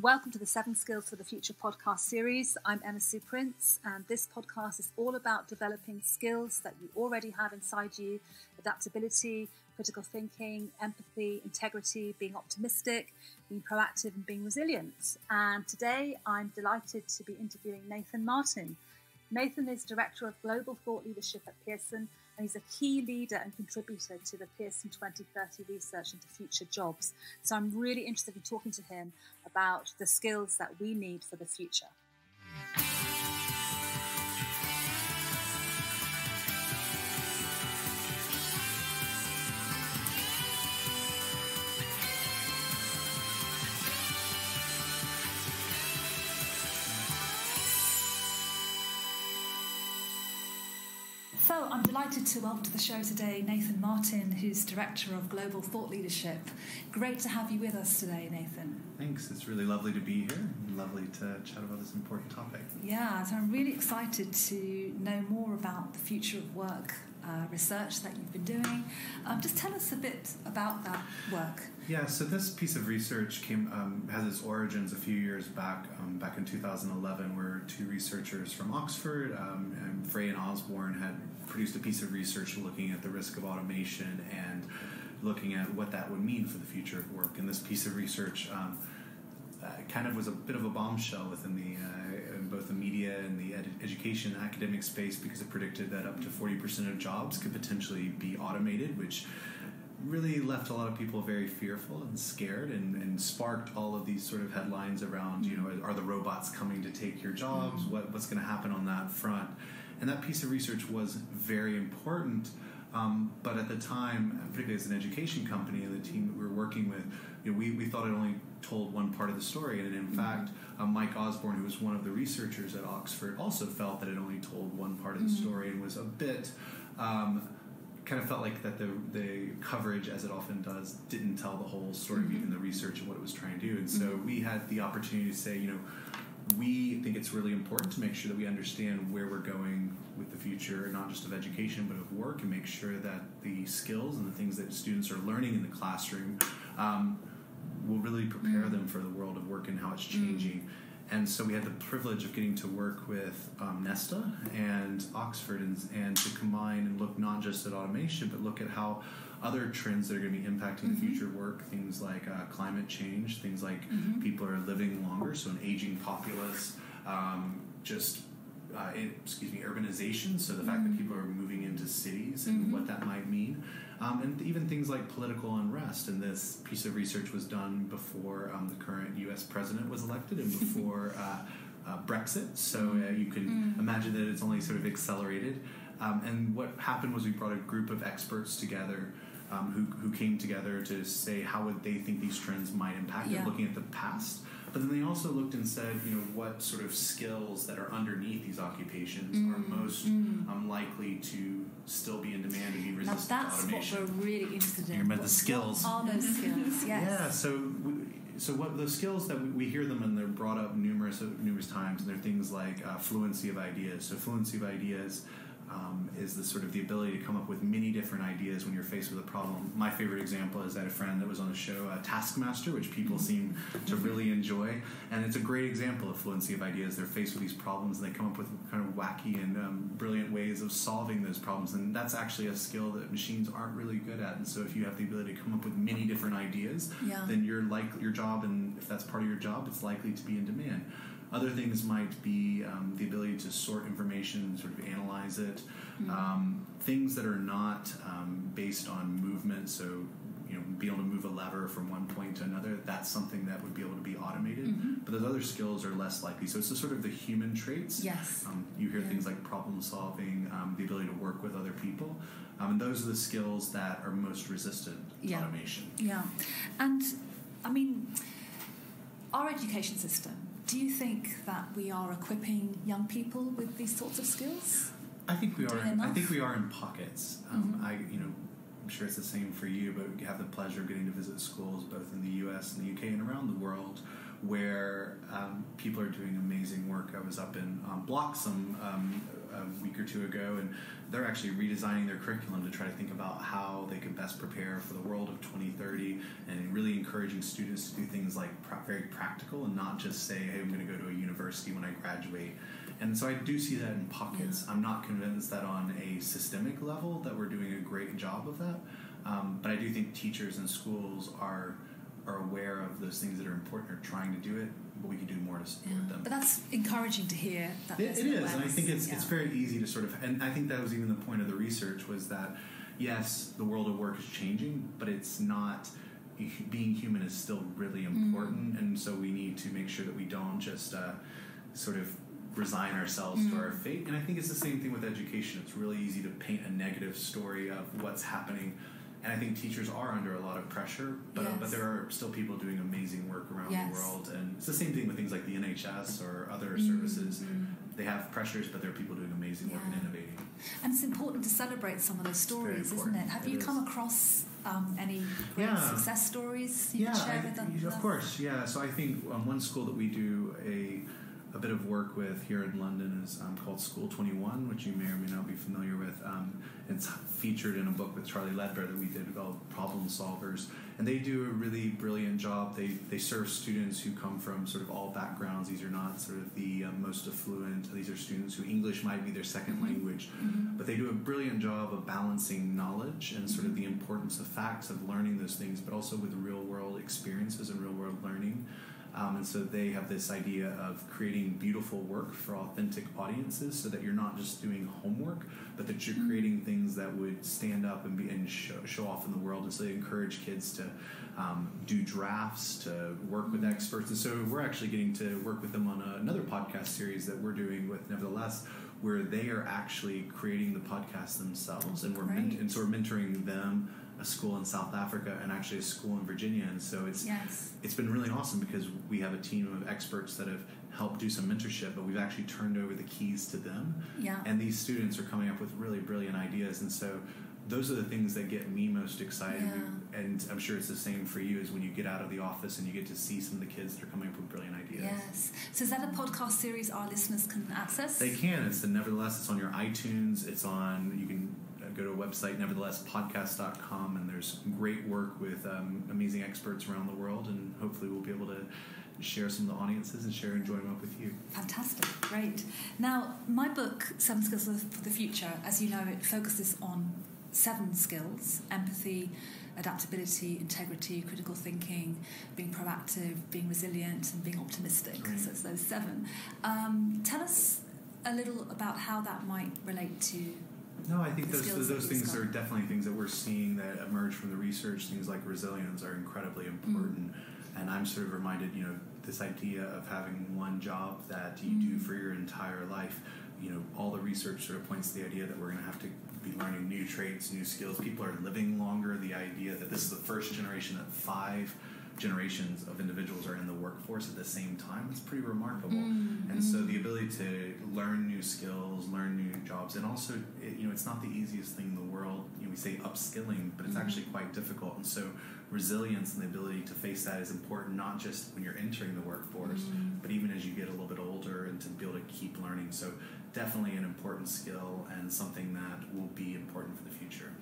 Welcome to the Seven Skills for the Future podcast series. I'm Emma Sue Prince, and this podcast is all about developing skills that you already have inside you adaptability, critical thinking, empathy, integrity, being optimistic, being proactive, and being resilient. And today I'm delighted to be interviewing Nathan Martin. Nathan is Director of Global Thought Leadership at Pearson and he's a key leader and contributor to the Pearson 2030 research into future jobs. So I'm really interested in talking to him about the skills that we need for the future. Delighted to welcome to the show today Nathan Martin, who's Director of Global Thought Leadership. Great to have you with us today, Nathan. Thanks. It's really lovely to be here. And lovely to chat about this important topic. Yeah, so I'm really excited to know more about the future of work uh, research that you've been doing. Um, just tell us a bit about that work. Yeah, so this piece of research came um, has its origins a few years back. Um, back in 2011, where two researchers from Oxford, um, Frey and Osborne, had produced a piece of research looking at the risk of automation and looking at what that would mean for the future of work. And this piece of research um, uh, kind of was a bit of a bombshell within the uh, in both the media and the ed- education and academic space because it predicted that up to 40% of jobs could potentially be automated, which really left a lot of people very fearful and scared and, and sparked all of these sort of headlines around, you know, are the robots coming to take your jobs? What, what's going to happen on that front? And that piece of research was very important. Um, but at the time, particularly as an education company and the team that we were working with, you know, we, we thought it only told one part of the story. And in fact, uh, Mike Osborne, who was one of the researchers at Oxford, also felt that it only told one part of the mm-hmm. story and was a bit. Um, kind of felt like that the the coverage, as it often does, didn't tell the whole story mm-hmm. of even the research and what it was trying to do. And so mm-hmm. we had the opportunity to say, you know, we think it's really important to make sure that we understand where we're going with the future, not just of education but of work, and make sure that the skills and the things that students are learning in the classroom um, will really prepare mm. them for the world of work and how it's changing. Mm. And so we had the privilege of getting to work with um, Nesta and Oxford and, and to combine and look not just at automation, but look at how other trends that are going to be impacting mm-hmm. future work, things like uh, climate change, things like mm-hmm. people are living longer, so an aging populace, um, just uh, in, excuse me, urbanization, so the fact that mm-hmm. people are moving into cities and mm-hmm. what that might mean, um, and even things like political unrest. And this piece of research was done before um, the current U.S. president was elected and before uh, uh, Brexit, so uh, you can mm-hmm. imagine that it's only sort of accelerated. Um, and what happened was we brought a group of experts together um, who, who came together to say how would they think these trends might impact yeah. it, looking at the past. But then they also looked and said, you know, what sort of skills that are underneath these occupations mm. are most mm. um, likely to still be in demand and be resistant now that's to automation. what we're really interested in. You remember the skills. All those skills, yes. Yeah, so so what the skills that we, we, hear them and they're brought up numerous numerous times and they're things like uh, fluency of ideas. So fluency of ideas um, is the sort of the ability to come up with many different ideas when you're faced with a problem. My favorite example is that a friend that was on the show, uh, Taskmaster, which people mm-hmm. seem to really enjoy, and it's a great example of fluency of ideas. They're faced with these problems and they come up with kind of wacky and um, brilliant ways of solving those problems, and that's actually a skill that machines aren't really good at. And so, if you have the ability to come up with many different ideas, yeah. then your like your job, and if that's part of your job, it's likely to be in demand. Other things might be um, the ability to sort information, sort of analyze it. Mm-hmm. Um, things that are not um, based on movement, so you know, be able to move a lever from one point to another. That's something that would be able to be automated. Mm-hmm. But those other skills are less likely. So it's the sort of the human traits. Yes. Um, you hear yeah. things like problem solving, um, the ability to work with other people. Um, and those are the skills that are most resistant to yeah. automation. Yeah. And I mean, our education system do you think that we are equipping young people with these sorts of skills? I think we are. I think we are in pockets. Um, mm-hmm. I, you know, I'm sure it's the same for you, but we have the pleasure of getting to visit schools both in the U.S. and the U.K. and around the world where um, people are doing amazing work. I was up in um, Block some um, a week or two ago, and they're actually redesigning their curriculum to try to think about how they could best prepare for the world of 2030 and really encouraging students to do things like pra- very practical and not just say, hey, I'm going to go to a university when I graduate. And so I do see that in pockets. Yeah. I'm not convinced that on a systemic level that we're doing a great job of that. Um, but I do think teachers and schools are are aware of those things that are important are trying to do it but we can do more to support yeah. them. But that's encouraging to hear. That it, it is, and I think it's yeah. it's very easy to sort of, and I think that was even the point of the research was that yes, the world of work is changing, but it's not. Being human is still really mm-hmm. important, mm. and so we need to make sure that we don't just uh, sort of resign ourselves mm. to our fate. And I think it's the same thing with education. It's really easy to paint a negative story of what's happening and I think teachers are under a lot of pressure, but yes. uh, but there are still people doing amazing work around yes. the world, and it's the same thing with things like the NHS or other mm-hmm. services. They have pressures, but there are people doing amazing yeah. work and innovating. And it's important to celebrate some of those stories, isn't it? Have it you is. come across um, any yeah. success stories you yeah, can share I, with them? Of course, yeah. So I think um, one school that we do a a bit of work with here in London is um, called School 21, which you may or may not be familiar with. Um, it's featured in a book with Charlie Leadbeater that we did called Problem Solvers. And they do a really brilliant job. They, they serve students who come from sort of all backgrounds. These are not sort of the uh, most affluent. These are students who English might be their 2nd mm-hmm. language. Mm-hmm. But they do a brilliant job of balancing knowledge and sort of the importance of facts, of learning those things, but also with real world experiences and real world learning. Um, and so they have this idea of creating beautiful work for authentic audiences so that you're not just doing homework, but that you're mm-hmm. creating things that would stand up and, be, and show, show off in the world. And so they encourage kids to um, do drafts, to work with mm-hmm. experts. And so we're actually getting to work with them on a, another podcast series that we're doing with Nevertheless, where they are actually creating the podcast themselves. And we're, men- and so we're mentoring them a school in South Africa and actually a school in Virginia, and so it's yes. it's been really awesome because we have a team of experts that have helped do some mentorship, but we've actually turned over the keys to them. Yeah. And these students are coming up with really brilliant ideas, and so those are the things that get me most excited. Yeah. And I'm sure it's the same for you is when you get out of the office and you get to see some of the kids that are coming up with brilliant ideas. Yes. So is that a podcast series our listeners can access? They can. It's the Nevertheless. It's on your iTunes. It's on. You can go to a website, neverthelesspodcast.com, and there's great work with um, amazing experts around the world, and hopefully we'll be able to share some of the audiences and share enjoyment with you. Fantastic, great. Now, my book, Seven Skills for the Future, as you know, it focuses on seven skills empathy, adaptability, integrity, critical thinking, being proactive, being resilient, and being optimistic. Great. So it's those seven. Um, tell us a little about how that might relate to no, I think those those things are definitely things that we're seeing that emerge from the research. Things like resilience are incredibly important, mm-hmm. and I'm sort of reminded, you know, this idea of having one job that you mm-hmm. do for your entire life. You know, all the research sort of points to the idea that we're going to have to be learning new traits, new skills. People are living longer. The idea that this is the first generation that five generations of individuals are in the workforce at the same time it's pretty remarkable mm-hmm. and so the ability to learn new skills learn new jobs and also it, you know it's not the easiest thing in the world you know, we say upskilling but it's mm-hmm. actually quite difficult and so resilience and the ability to face that is important not just when you're entering the workforce mm-hmm. but even as you get a little bit older and to be able to keep learning so definitely an important skill and something that will be important for the future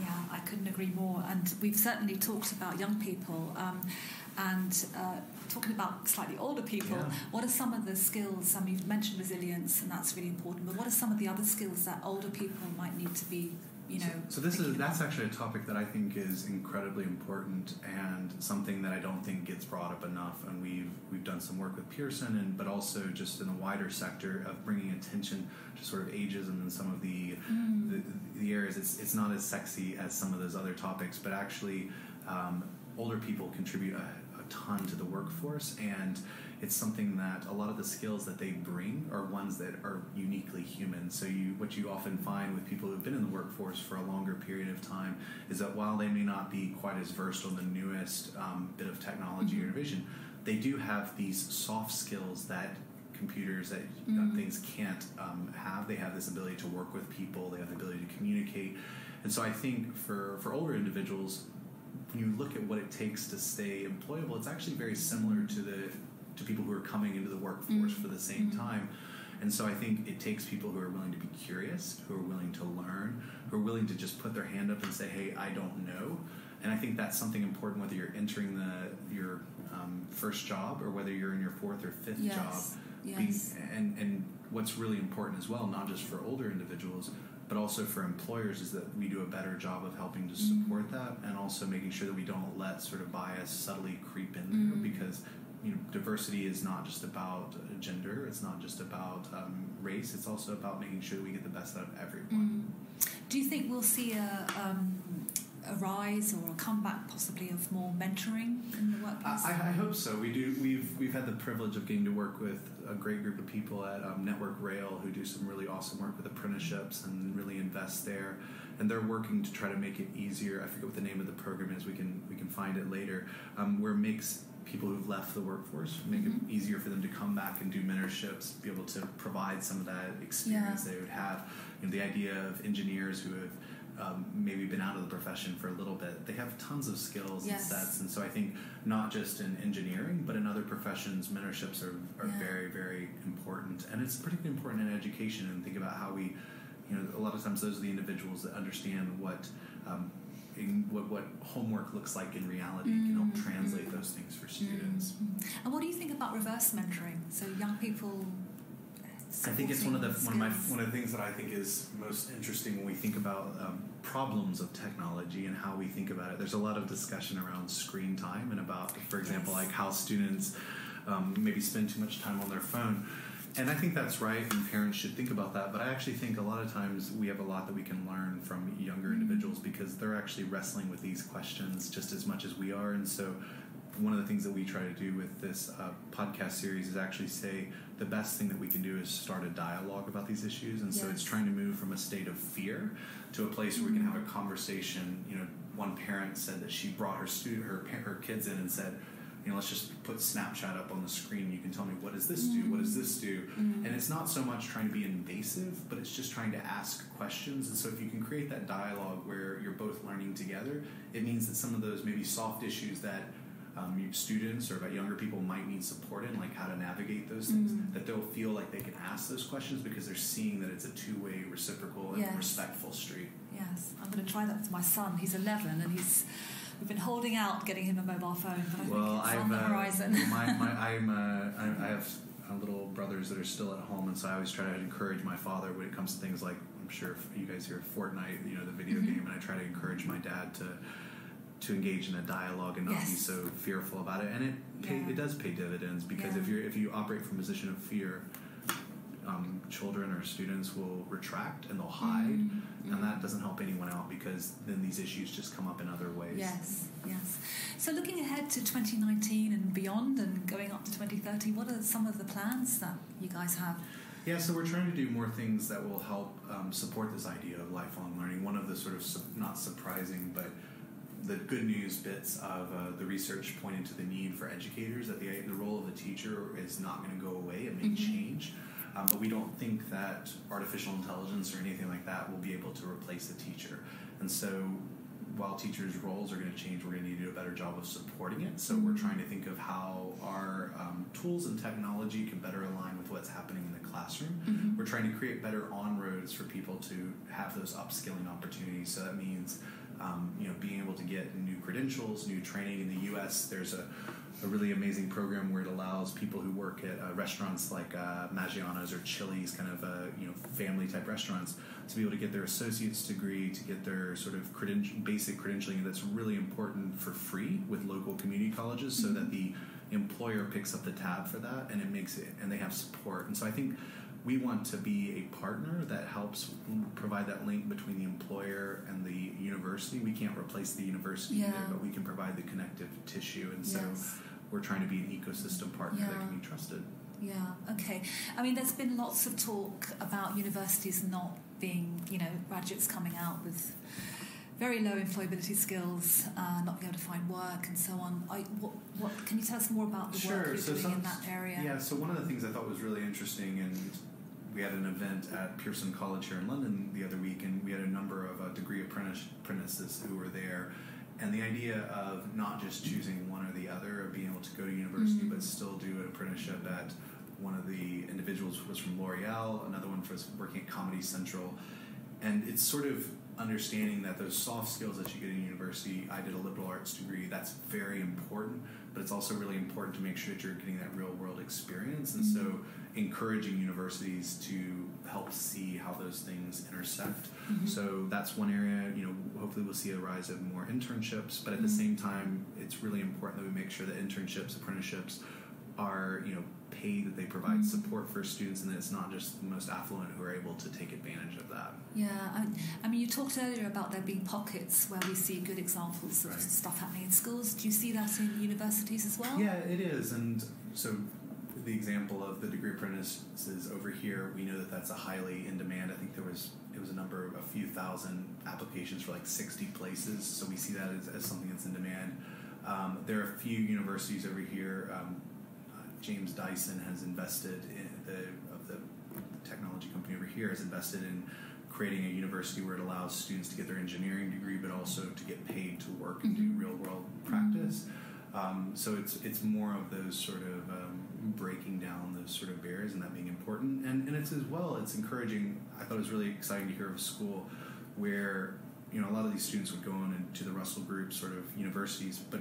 yeah, I couldn't agree more. And we've certainly talked about young people um, and uh, talking about slightly older people. Yeah. What are some of the skills? I mean, you've mentioned resilience, and that's really important. But what are some of the other skills that older people might need to be you know. So, so this is that's actually a topic that I think is incredibly important and something that I don't think gets brought up enough. And we've we've done some work with Pearson, and but also just in a wider sector of bringing attention to sort of ageism and some of the, mm. the, the areas. It's it's not as sexy as some of those other topics, but actually, um, older people contribute a, a ton to the workforce and it's something that a lot of the skills that they bring are ones that are uniquely human. So you, what you often find with people who've been in the workforce for a longer period of time is that while they may not be quite as versed on the newest um, bit of technology mm-hmm. or innovation, they do have these soft skills that computers that uh, mm-hmm. things can't um, have. They have this ability to work with people. They have the ability to communicate. And so I think for, for older individuals, when you look at what it takes to stay employable, it's actually very similar to the to people who are coming into the workforce mm-hmm. for the same mm-hmm. time. And so I think it takes people who are willing to be curious, who are willing to learn, who are willing to just put their hand up and say, "Hey, I don't know." And I think that's something important whether you're entering the your um, first job or whether you're in your fourth or fifth Yes. job. Yes. Be, and and what's really important as well, not just for older individuals, but also for employers, is that we do a better job of helping to Mm-hmm. support that, and also making sure that we don't let sort of bias subtly creep in there, Mm. because you know diversity is not just about gender, it's not just about um, race, it's also about making sure we get the best out of everyone. Mm. Do you think we'll see a, um, a rise or a comeback possibly of more mentoring in the workplace? I, I hope so. We do. We've we've had the privilege of getting to work with a great group of people at um, Network Rail who do some really awesome work with apprenticeships and really invest there. And they're working to try to make it easier. I forget what the name of the program is. We can we can find it later. Um, where makes people who've left the workforce make Mhm. it easier for them to come back and do mentorships, be able to provide some of that experience Yeah. they would have. You know, the idea of engineers who have um, maybe been out of the profession for a little bit, they have tons of skills Yes. and sets. And so I think not just in engineering, but in other professions, mentorships are, are Yeah. very, very important. And it's particularly important in education and think about how we, you know, a lot of times those are the individuals that understand what. Um, in what, what homework looks like in reality can help Mm, translate mm. those things for students. Mm. And what do you think about reverse mentoring? So young people. I think it's one of the supporting one of my one of the things that I think is most interesting when we think about um, problems of technology and how we think about it. There's a lot of discussion around screen time and about, for example, Yes. like how students um, maybe spend too much time on their phone. And I think that's right, and parents should think about that. But I actually think a lot of times we have a lot that we can learn from younger Mm-hmm. individuals because they're actually wrestling with these questions just as much as we are. And so, one of the things that we try to do with this uh, podcast series is actually say the best thing that we can do is start a dialogue about these issues. And so, it's trying to move from a state of fear to a place where we can have a conversation. You know, one parent said that she brought her student, her her kids in, and said you know, let's just put Snapchat up on the screen. You can tell me what does this do? What does this do? Mm. And it's not so much trying to be invasive, but it's just trying to ask questions. And so if you can create that dialogue where you're both learning together, it means that some of those maybe soft issues that um, students or about younger people might need support in, like how to navigate those things, Mm. that they'll feel like they can ask those questions because they're seeing that it's a two-way, reciprocal, and Yes. respectful street. Yes, I'm going to try that with my son. He's 11 and he's. We've been holding out getting him a mobile phone, but I well, think it's I've on the uh, horizon. my, my, I'm, uh, I, I have uh, little brothers that are still at home, and so I always try to encourage my father when it comes to things like I'm sure you guys hear Fortnite, you know the video Mhm. game, and I try to encourage my dad to to engage in a dialogue and not be so fearful about it. And it pay, Yeah. it does pay dividends because if you are if you operate from a position of fear, um, children or students will retract and they'll hide, Mm, and that doesn't help anyone out because then these issues just come up in other ways. Yes, yes. So looking ahead to 2019 and beyond and going up to 2030, what are some of the plans that you guys have? Yeah, so we're trying to do more things that will help um, support this idea of lifelong learning. One of the sort of su- not surprising, but the good news bits of uh, the research pointed to the need for educators that the, the role of the teacher is not going to go away. It may Mhm. change, um, but we don't think that artificial intelligence or anything like that will be able to replace the teacher. And so, while teachers' roles are going to change, we're going to need to do a better job of supporting it. So we're Mhm. trying to think of how our um, tools and technology can better align with what's happening in the classroom. Mhm. We're trying to create better on roads for people to have those upskilling opportunities. So that means, um, you know, being able to get new credentials, new training. In the U.S., there's a, a really amazing program where it allows people who work at uh, restaurants like uh, Maggiano's or Chili's, kind of uh, you know family type restaurants, to be able to get their associate's degree, to get their sort of creden- basic credentialing that's really important for free with local community colleges, so that the employer picks up the tab for that and it makes it and they have support. And so I think we want to be a partner that helps provide that link between the employer and the university. We can't replace the university Yeah. either, but we can provide the connective tissue. And so Yes. we're trying to be an ecosystem partner that Yeah. can be trusted. Yeah, okay. I mean, there's been lots of talk about universities not being, you know, graduates coming out with very low employability skills, uh, not being able to find work, and so on. I, what, what can you tell us more about the work you're doing in that area? Yeah, so one of the things I thought was really interesting, and we had an event at Pearson College here in London the other week, and we had a number of uh, degree apprentice, apprentices who were there. And the idea of not just choosing one or the other, of being able to go to university Mhm. but still do an apprenticeship at one of the individuals was from L'Oreal, another one was working at Comedy Central, and it's sort of understanding that those soft skills that you get in university. I did a liberal arts degree. That's very important, but it's also really important to make sure that you're getting that real world experience, and mm-hmm. so encouraging universities to help see how those things intersect. Mm-hmm. So that's one area, you know, hopefully we'll see a rise of more internships, but at mm-hmm. the same time, it's really important that we make sure that internships, apprenticeships are, you know, paid, that they provide mm-hmm. support for students, and that it's not just the most affluent who are able to take advantage of that. Yeah, I mean, I mean you talked earlier about there being pockets where we see good examples of right. stuff happening in schools. Do you see that in universities as well? Yeah, it is, and so the example of the degree apprentices over here, we know that that's a highly in demand. I think there was it was a number of a few thousand applications for like 60 places, so we see that as, as something that's in demand. Um, there are a few universities over here. Um, James Dyson has invested in the of the technology company over here has invested in creating a university where it allows students to get their engineering degree, but also to get paid to work and mm-hmm. do real world practice. Um, so it's it's more of those sort of um, breaking down those sort of barriers and that being important. And, and it's as well, it's encouraging. I thought it was really exciting to hear of a school where, you know, a lot of these students would go on into the Russell Group sort of universities, but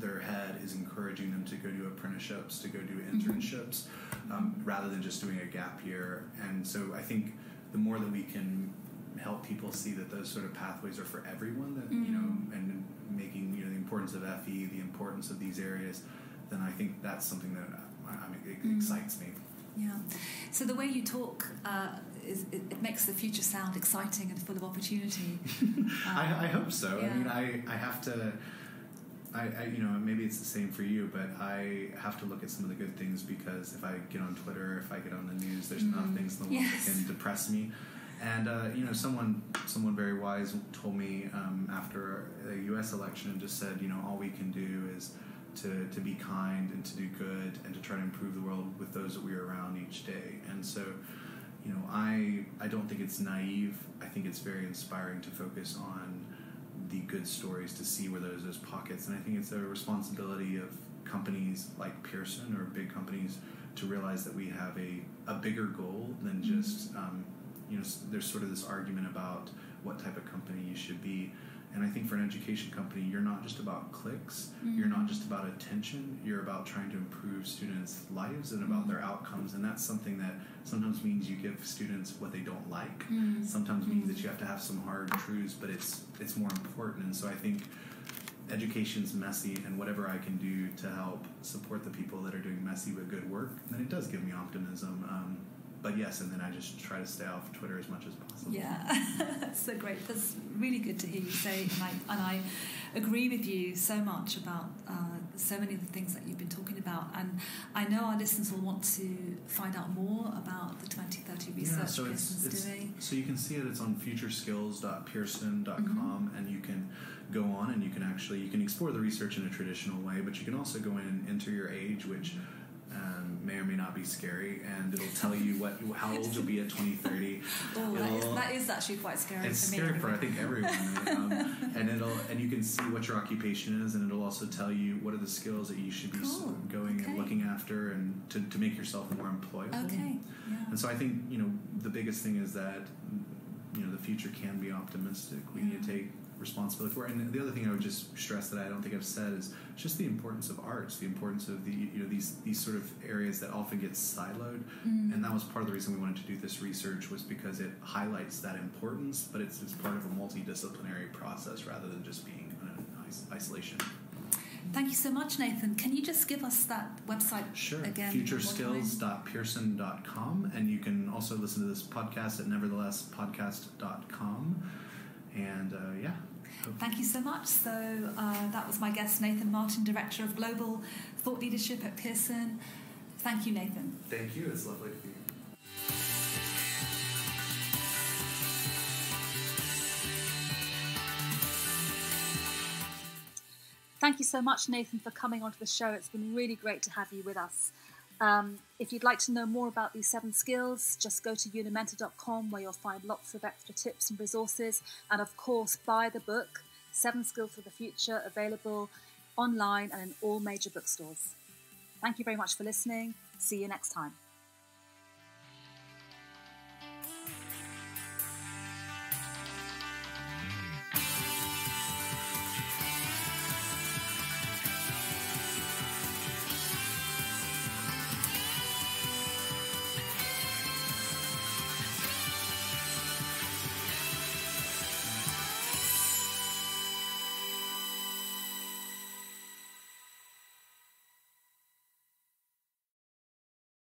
their head is encouraging them to go do apprenticeships, to go do mm-hmm. internships, um, rather than just doing a gap year. And so I think the more that we can help people see that those sort of pathways are for everyone, that mm-hmm. you know, mm-hmm. and making you know the importance of FE, the importance of these areas, then I think that's something that I mean, it mm. excites me. Yeah. So the way you talk uh, is it, it, makes the future sound exciting and full of opportunity. Um, I, I, hope so. Yeah. I mean, I, I have to. I, I, you know maybe it's the same for you, but I have to look at some of the good things because if I get on Twitter, if I get on the news, there's mm. enough things in the world yes. that can depress me. And uh, you know, someone someone very wise told me um, after the U.S. election and just said, you know, all we can do is to, to be kind and to do good and to try to improve the world with those that we are around each day. And so, you know, I I don't think it's naive. I think it's very inspiring to focus on the good stories to see where there's those pockets. And I think it's a responsibility of companies like Pearson or big companies to realize that we have a, a bigger goal than mm-hmm. just um, you know there's sort of this argument about what type of company you should be and I think for an education company, you're not just about clicks, mm-hmm. you're not just about attention, you're about trying to improve students' lives and about mm-hmm. their outcomes. And that's something that sometimes means you give students what they don't like, mm-hmm. sometimes means that mm-hmm. you have to have some hard truths, but it's it's more important. And so I think education's messy and whatever I can do to help support the people that are doing messy but good work, then it does give me optimism. Um, but yes, and then I just try to stay off Twitter as much as possible. Yeah, that's so great. That's really good to hear you say, and I, and I agree with you so much about uh, so many of the things that you've been talking about. And I know our listeners will want to find out more about the 2030 research yeah, so it's, it's, doing. So you can see it. It's on futureskills.pearson.com, mm-hmm. and you can go on and you can actually you can explore the research in a traditional way, but you can also go in and enter your age, which um, may or may not be scary, and it'll tell you what how old you'll be at 2030. oh, that is, that is, actually quite scary. It's for scary me. for I think everyone, um, and it'll and you can see what your occupation is, and it'll also tell you what are the skills that you should be cool. going okay. and looking after, and to, to make yourself more employable. Okay. Yeah. And so I think you know the biggest thing is that you know the future can be optimistic. We yeah. need to take responsibility for. And the other thing I would just stress that I don't think I've said is just the importance of arts, the importance of the you know these these sort of areas that often get siloed. Mm. And that was part of the reason we wanted to do this research was because it highlights that importance, but it's, it's part of a multidisciplinary process rather than just being in isolation. Thank you so much, Nathan. Can you just give us that website sure. again? Futureskills.pearson.com. And you can also listen to this podcast at neverthelesspodcast.com. And uh, yeah. Thank you so much. So uh, that was my guest, Nathan Martin, Director of Global Thought Leadership at Pearson. Thank you, Nathan. Thank you. It's lovely to be here. Thank you so much, Nathan, for coming onto the show. It's been really great to have you with us. Um, if you'd like to know more about these seven skills, just go to unimenta.com where you'll find lots of extra tips and resources. And of course, buy the book, Seven Skills for the Future, available online and in all major bookstores. Thank you very much for listening. See you next time.